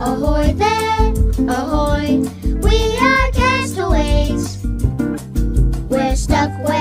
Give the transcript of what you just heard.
Ahoy there, ahoy, we are castaways. We're stuck where